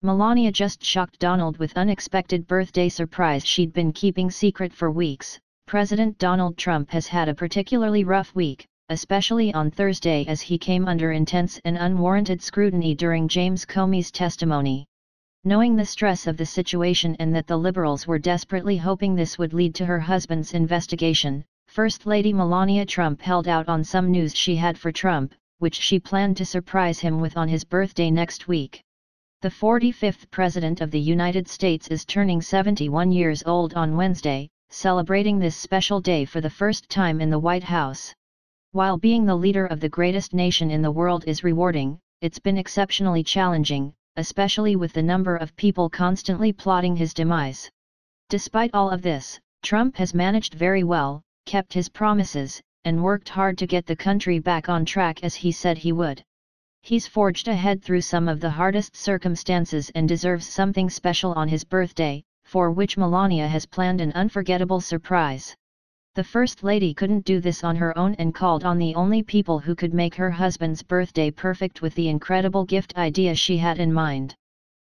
Melania just shocked Donald with unexpected birthday surprise she'd been keeping secret for weeks. President Donald Trump has had a particularly rough week, especially on Thursday as he came under intense and unwarranted scrutiny during James Comey's testimony. Knowing the stress of the situation and that the liberals were desperately hoping this would lead to her husband's investigation, First Lady Melania Trump held out on some news she had for Trump, which she planned to surprise him with on his birthday next week. The 45th President of the United States is turning 71 years old on Wednesday, celebrating this special day for the first time in the White House. While being the leader of the greatest nation in the world is rewarding, it's been exceptionally challenging, especially with the number of people constantly plotting his demise. Despite all of this, Trump has managed very well, kept his promises, and worked hard to get the country back on track as he said he would. He's forged ahead through some of the hardest circumstances and deserves something special on his birthday, for which Melania has planned an unforgettable surprise. The First Lady couldn't do this on her own and called on the only people who could make her husband's birthday perfect with the incredible gift idea she had in mind.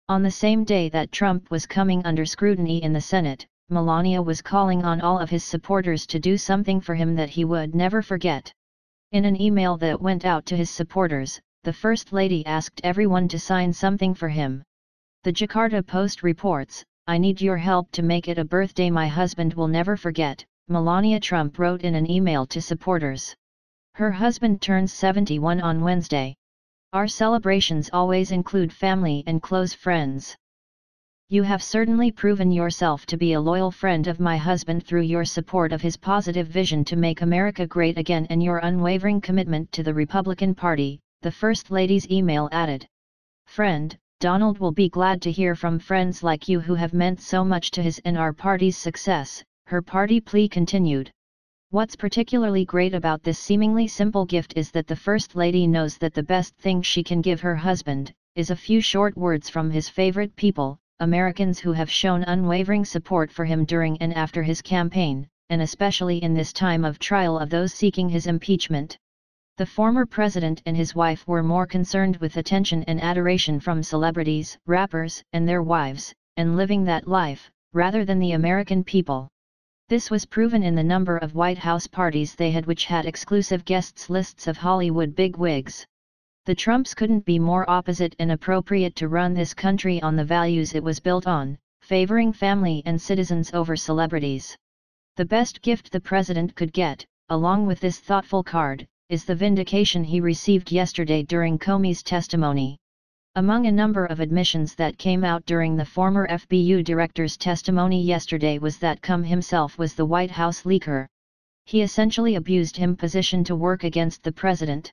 On the same day that Trump was coming under scrutiny in the Senate, Melania was calling on all of his supporters to do something for him that he would never forget. In an email that went out to his supporters, the First Lady asked everyone to sign something for him. The Jakarta Post reports, I need your help to make it a birthday my husband will never forget, Melania Trump wrote in an email to supporters. Her husband turns 71 on Wednesday. Our celebrations always include family and close friends. You have certainly proven yourself to be a loyal friend of my husband through your support of his positive vision to make America great again and your unwavering commitment to the Republican Party, the First Lady's email added. Friend, Donald will be glad to hear from friends like you who have meant so much to his and our party's success, her party plea continued. What's particularly great about this seemingly simple gift is that the First Lady knows that the best thing she can give her husband, is a few short words from his favorite people, Americans who have shown unwavering support for him during and after his campaign, and especially in this time of trial of those seeking his impeachment. The former president and his wife were more concerned with attention and adoration from celebrities, rappers, and their wives, and living that life, rather than the American people. This was proven in the number of White House parties they had which had exclusive guests lists of Hollywood bigwigs. The Trumps couldn't be more opposite and appropriate to run this country on the values it was built on, favoring family and citizens over celebrities. The best gift the president could get, along with this thoughtful card, is the vindication he received yesterday during Comey's testimony. Among a number of admissions that came out during the former FBU director's testimony yesterday was that Comey himself was the White House leaker. He essentially abused him position to work against the president.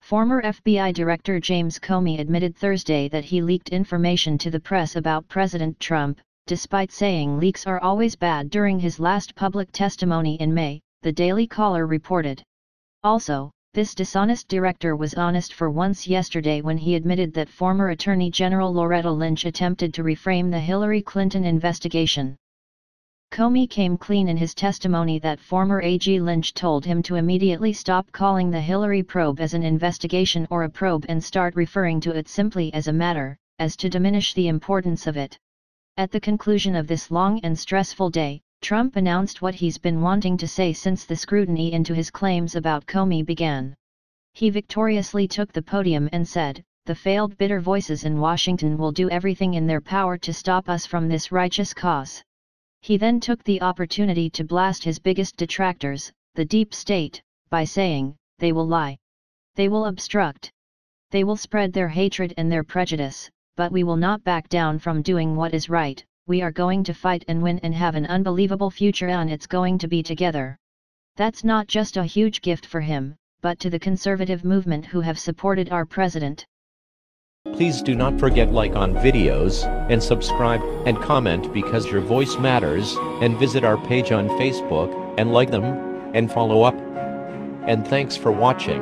Former FBI Director James Comey admitted Thursday that he leaked information to the press about President Trump, despite saying leaks are always bad during his last public testimony in May, the Daily Caller reported. Also, this dishonest director was honest for once yesterday when he admitted that former Attorney General Loretta Lynch attempted to reframe the Hillary Clinton investigation. Comey came clean in his testimony that former AG Lynch told him to immediately stop calling the Hillary probe as an investigation or a probe and start referring to it simply as a matter, as to diminish the importance of it. At the conclusion of this long and stressful day, Trump announced what he's been wanting to say since the scrutiny into his claims about Comey began. He victoriously took the podium and said, The failed bitter voices in Washington will do everything in their power to stop us from this righteous cause. He then took the opportunity to blast his biggest detractors, the deep state, by saying, They will lie. They will obstruct. They will spread their hatred and their prejudice, but we will not back down from doing what is right, we are going to fight and win and have an unbelievable future and it's going to be together. That's not just a huge gift for him, but to the conservative movement who have supported our president. Please do not forget like on videos, and subscribe, and comment because your voice matters, and visit our page on Facebook, and like them, and follow up. And thanks for watching.